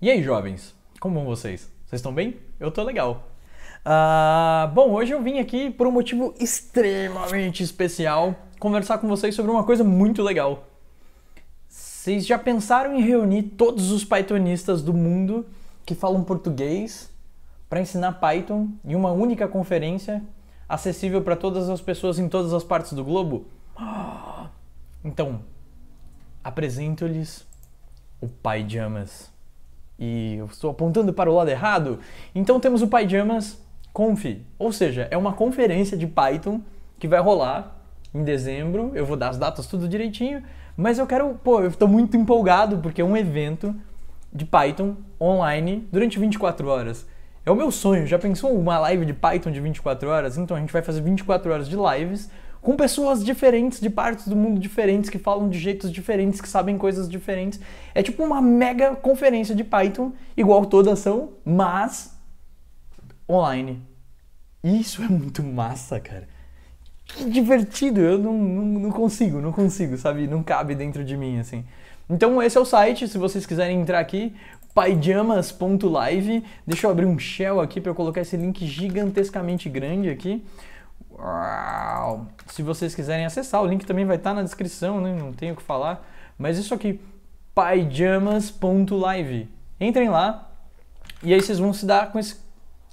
E aí, jovens? Como vão vocês? Vocês estão bem? Eu tô legal. Ah, bom, hoje eu vim aqui por um motivo extremamente especial conversar com vocês sobre uma coisa muito legal. Vocês já pensaram em reunir todos os Pythonistas do mundo que falam português para ensinar Python em uma única conferência acessível para todas as pessoas em todas as partes do globo? Então, apresento-lhes o Pyjamas. E eu estou apontando para o lado errado. Então temos o Pyjamas Conf, ou seja, é uma conferência de Python que vai rolar em dezembro. Eu vou dar as datas tudo direitinho, mas eu quero, pô, eu estou muito empolgado porque é um evento de Python online durante 24 horas. É o meu sonho. Já pensou uma live de Python de 24 horas? Então a gente vai fazer 24 horas de lives com pessoas diferentes, de partes do mundo diferentes, que falam de jeitos diferentes, que sabem coisas diferentes. É tipo uma mega conferência de Python, igual todas são, mas online. Isso é muito massa, cara. Que divertido! Eu não, não, não consigo, não consigo, sabe? Não cabe dentro de mim, assim. Então esse é o site, se vocês quiserem entrar aqui, pyjamas.live. Deixa eu abrir um shell aqui para colocar esse link gigantescamente grande aqui. Uau. Se vocês quiserem acessar, o link também vai estar na descrição, né? não tenho o que falar. Mas isso aqui, pyjamas.live. Entrem lá e aí vocês vão se dar com esse,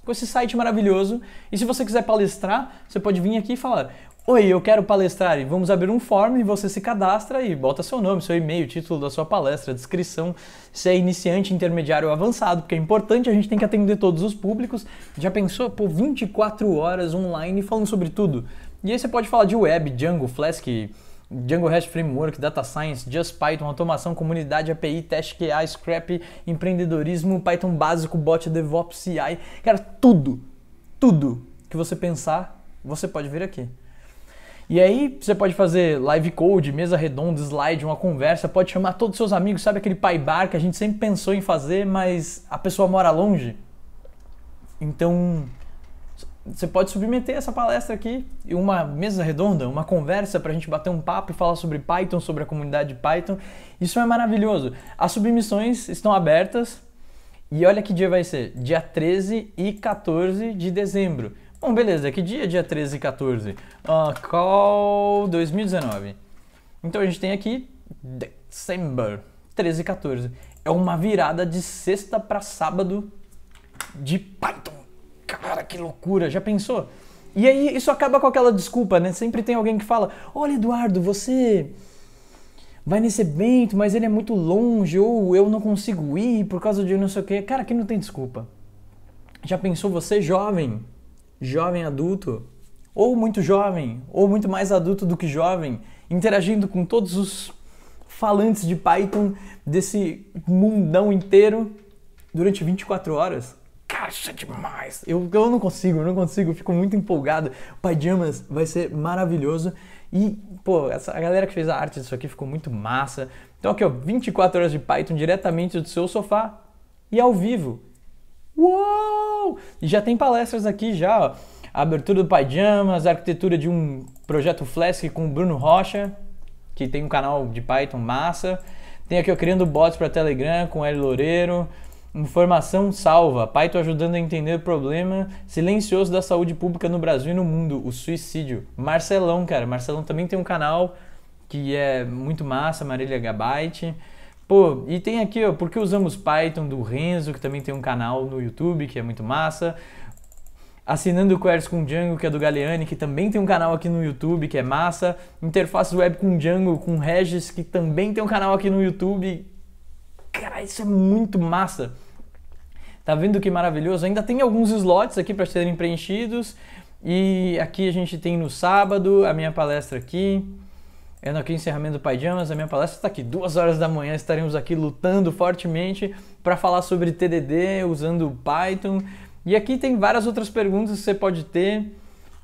com esse site maravilhoso. E se você quiser palestrar, você pode vir aqui e falar: Oi, eu quero palestrar e vamos abrir um form e você se cadastra e bota seu nome, seu e-mail, título da sua palestra, descrição, se é iniciante, intermediário ou avançado, porque é importante, a gente tem que atender todos os públicos. Já pensou, por 24 horas online falando sobre tudo? E aí você pode falar de web, Django, Flask, Django REST Framework, Data Science, Just Python, automação, comunidade, API, teste QA, Scrap, empreendedorismo, Python básico, bot, DevOps, CI, cara, tudo, tudo que você pensar, você pode vir aqui. E aí você pode fazer live code, mesa redonda, slide, uma conversa, pode chamar todos os seus amigos, sabe aquele pai bar que a gente sempre pensou em fazer, mas a pessoa mora longe? Então, você pode submeter essa palestra aqui uma mesa redonda, uma conversa para a gente bater um papo e falar sobre Python, sobre a comunidade de Python. Isso é maravilhoso. As submissões estão abertas e olha que dia vai ser: dia 13 e 14 de dezembro. Bom, beleza, que dia? Dia 13 e 14. Uh, call 2019. Então a gente tem aqui December 13 e 14. É uma virada de sexta para sábado de Python. Cara, que loucura! Já pensou? E aí isso acaba com aquela desculpa, né? Sempre tem alguém que fala: Olha, Eduardo, você vai nesse evento, mas ele é muito longe, ou eu não consigo ir por causa de não sei o quê. Cara, aqui não tem desculpa. Já pensou você, jovem, jovem adulto, ou muito jovem, ou muito mais adulto do que jovem, interagindo com todos os falantes de Python desse mundão inteiro durante 24 horas. Caixa demais! Eu, eu não consigo, eu não consigo, eu fico muito empolgado. O vai ser maravilhoso. E, pô, essa, a galera que fez a arte disso aqui ficou muito massa. Então aqui, ó, 24 horas de Python diretamente do seu sofá e ao vivo. Uou! E já tem palestras aqui já, ó. A abertura do Pyjamas, a arquitetura de um projeto Flask com o Bruno Rocha, que tem um canal de Python massa. Tem aqui, ó, criando bots para Telegram com L Loureiro. Informação salva. Python ajudando a entender o problema silencioso da saúde pública no Brasil e no mundo, o suicídio. Marcelão, cara. Marcelão também tem um canal que é muito massa, Marília Gabyte. Pô, e tem aqui, ó, porque usamos Python do Renzo, que também tem um canal no YouTube, que é muito massa. Assinando Queries com Django, que é do Galeani, que também tem um canal aqui no YouTube, que é massa. Interface web com Django, com Regis, que também tem um canal aqui no YouTube. Cara, isso é muito massa. Tá vendo que maravilhoso? Ainda tem alguns slots aqui para serem preenchidos. E aqui a gente tem no sábado a minha palestra aqui. É aqui encerramento do Pyjamas, a minha palestra está aqui, duas horas da manhã, estaremos aqui lutando fortemente para falar sobre TDD usando Python. E aqui tem várias outras perguntas que você pode ter.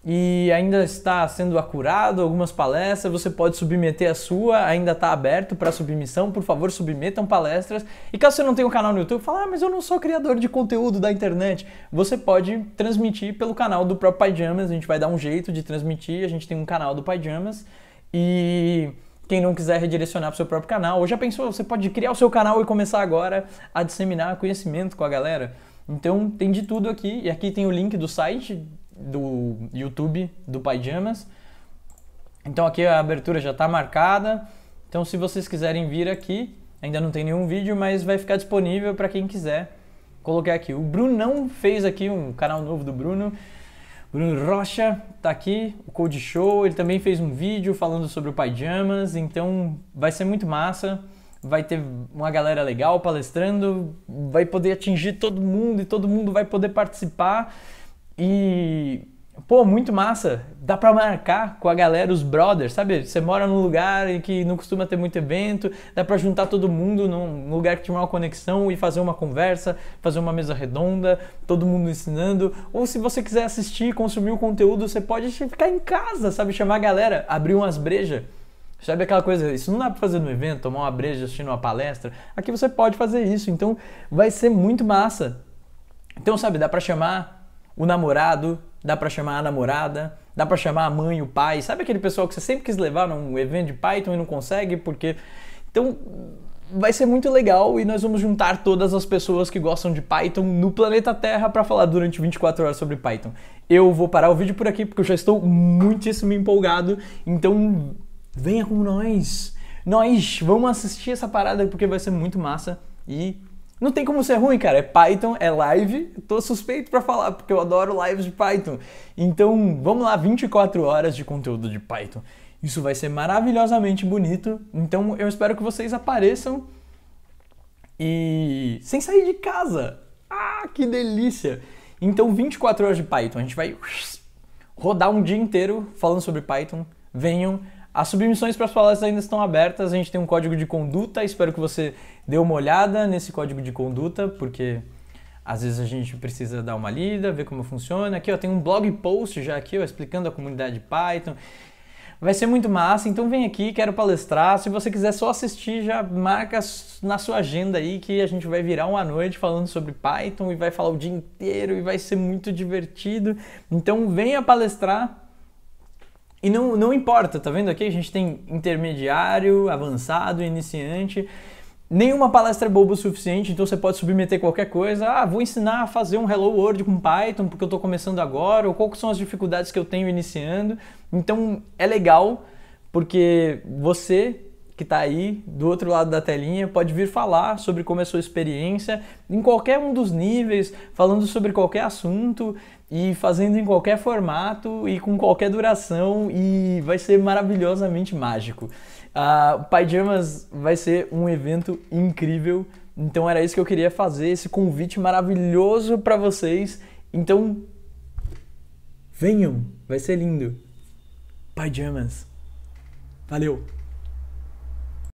E ainda está sendo acurado algumas palestras, você pode submeter a sua, ainda está aberto para submissão, por favor submetam palestras. E caso você não tenha um canal no YouTube, fala, ah, mas eu não sou criador de conteúdo da internet, você pode transmitir pelo canal do próprio Pyjamas, a gente vai dar um jeito de transmitir, a gente tem um canal do Pyjamas e quem não quiser redirecionar para o seu próprio canal. Ou já pensou, você pode criar o seu canal e começar agora a disseminar conhecimento com a galera. Então tem de tudo aqui. E aqui tem o link do site do YouTube do Pajamas. Então aqui a abertura já está marcada. Então se vocês quiserem vir aqui, ainda não tem nenhum vídeo, mas vai ficar disponível para quem quiser. Coloquei aqui. O Bruno não fez aqui um canal novo do Bruno. Bruno Rocha tá aqui, o Code Show, ele também fez um vídeo falando sobre o Pajamas, então vai ser muito massa. Vai ter uma galera legal palestrando, vai poder atingir todo mundo e todo mundo vai poder participar. E Pô, muito massa. Dá pra marcar com a galera, os brothers, sabe? Você mora num lugar em que não costuma ter muito evento, dá pra juntar todo mundo num lugar que tiver uma conexão e fazer uma conversa, fazer uma mesa redonda, todo mundo ensinando. Ou se você quiser assistir, consumir o conteúdo, você pode ficar em casa, sabe? Chamar a galera, abrir umas brejas. Sabe aquela coisa, isso não dá pra fazer no evento, tomar uma breja assistindo uma palestra. Aqui você pode fazer isso, então vai ser muito massa. Então, sabe, dá pra chamar o namorado, dá para chamar a namorada, dá para chamar a mãe, o pai. Sabe aquele pessoal que você sempre quis levar num evento de Python e não consegue porque então vai ser muito legal e nós vamos juntar todas as pessoas que gostam de Python no planeta Terra para falar durante 24 horas sobre Python. Eu vou parar o vídeo por aqui porque eu já estou muitíssimo empolgado, então venha com nós. Nós vamos assistir essa parada porque vai ser muito massa e não tem como ser ruim, cara. É Python, é live. Tô suspeito para falar porque eu adoro lives de Python. Então, vamos lá, 24 horas de conteúdo de Python. Isso vai ser maravilhosamente bonito. Então, eu espero que vocês apareçam e sem sair de casa. Ah, que delícia! Então, 24 horas de Python. A gente vai rodar um dia inteiro falando sobre Python. Venham as submissões para as palestras ainda estão abertas, a gente tem um código de conduta, espero que você dê uma olhada nesse código de conduta, porque às vezes a gente precisa dar uma lida, ver como funciona. Aqui ó, tem um blog post já aqui ó, explicando a comunidade Python. Vai ser muito massa, então vem aqui, quero palestrar. Se você quiser só assistir, já marca na sua agenda aí que a gente vai virar uma noite falando sobre Python e vai falar o dia inteiro e vai ser muito divertido. Então venha palestrar e não, não importa, tá vendo aqui? A gente tem intermediário, avançado, iniciante. Nenhuma palestra é boba o suficiente, então você pode submeter qualquer coisa. Ah, vou ensinar a fazer um Hello World com Python porque eu estou começando agora, ou quais são as dificuldades que eu tenho iniciando. Então é legal porque você que está aí do outro lado da telinha pode vir falar sobre como é a sua experiência em qualquer um dos níveis, falando sobre qualquer assunto e fazendo em qualquer formato e com qualquer duração e vai ser maravilhosamente mágico. Uh, Pyjamas vai ser um evento incrível, então era isso que eu queria fazer, esse convite maravilhoso para vocês. Então venham, vai ser lindo. Pyjamas. Valeu!